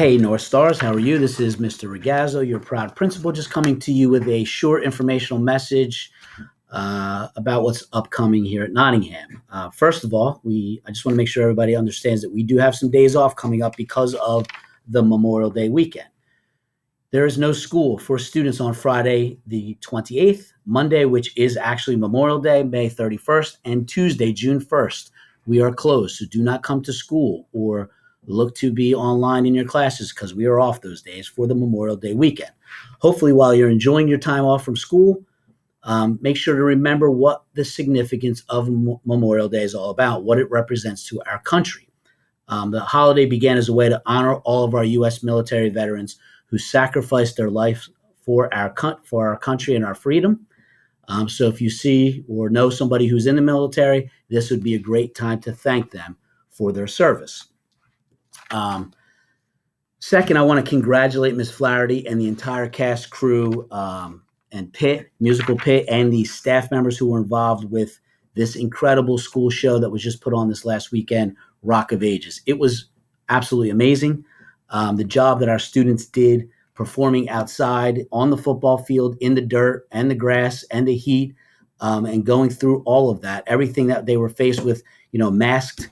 Hey, North Stars, how are you? This is Mr. Regazzo, your proud principal, just coming to you with a short informational message uh, about what's upcoming here at Nottingham. Uh, first of all, we I just want to make sure everybody understands that we do have some days off coming up because of the Memorial Day weekend. There is no school for students on Friday, the 28th, Monday, which is actually Memorial Day, May 31st, and Tuesday, June 1st. We are closed, so do not come to school or look to be online in your classes because we are off those days for the Memorial Day weekend. Hopefully, while you're enjoying your time off from school, um, make sure to remember what the significance of M- Memorial Day is all about, what it represents to our country. Um, the holiday began as a way to honor all of our U.S. military veterans who sacrificed their life for our for our country and our freedom. Um, so, if you see or know somebody who's in the military, this would be a great time to thank them for their service. Um, second, I want to congratulate Miss Flaherty and the entire cast, crew, um, and Pit, Musical Pit, and the staff members who were involved with this incredible school show that was just put on this last weekend, Rock of Ages. It was absolutely amazing. Um, the job that our students did performing outside on the football field, in the dirt and the grass and the heat, um, and going through all of that, everything that they were faced with, you know, masked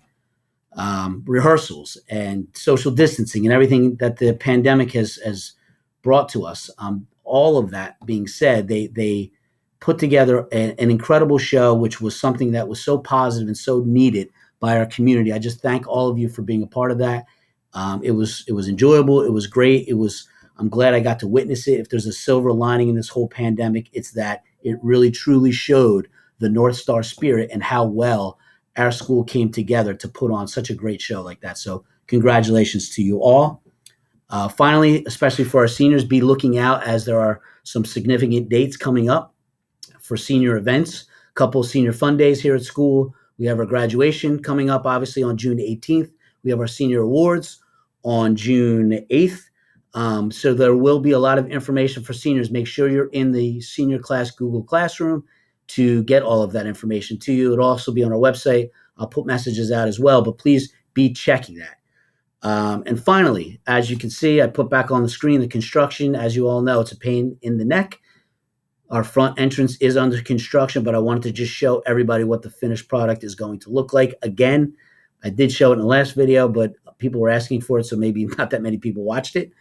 um, rehearsals and social distancing and everything that the pandemic has has brought to us. Um, all of that being said, they they put together a, an incredible show, which was something that was so positive and so needed by our community. I just thank all of you for being a part of that. Um, it was it was enjoyable. It was great. It was. I'm glad I got to witness it. If there's a silver lining in this whole pandemic, it's that it really truly showed the North Star spirit and how well our school came together to put on such a great show like that. So, congratulations to you all. Uh, finally, especially for our seniors, be looking out as there are some significant dates coming up for senior events. A couple senior fun days here at school. We have our graduation coming up, obviously, on June 18th. We have our senior awards on June 8th. Um, so there will be a lot of information for seniors. Make sure you're in the senior class Google Classroom to get all of that information to you. It'll also be on our website. I'll put messages out as well, but please be checking that. Um, and finally, as you can see, I put back on the screen the construction. As you all know, it's a pain in the neck. Our front entrance is under construction, but I wanted to just show everybody what the finished product is going to look like. Again, I did show it in the last video, but people were asking for it, so maybe not that many people watched it.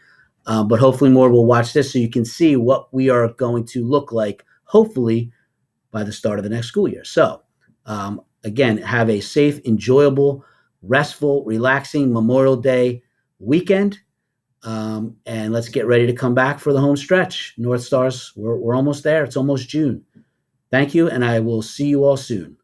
Um, but hopefully, more will watch this so you can see what we are going to look like, hopefully, by the start of the next school year. So, um, again, have a safe, enjoyable, restful, relaxing Memorial Day weekend. Um, and let's get ready to come back for the home stretch. North Stars, we're, we're almost there. It's almost June. Thank you, and I will see you all soon.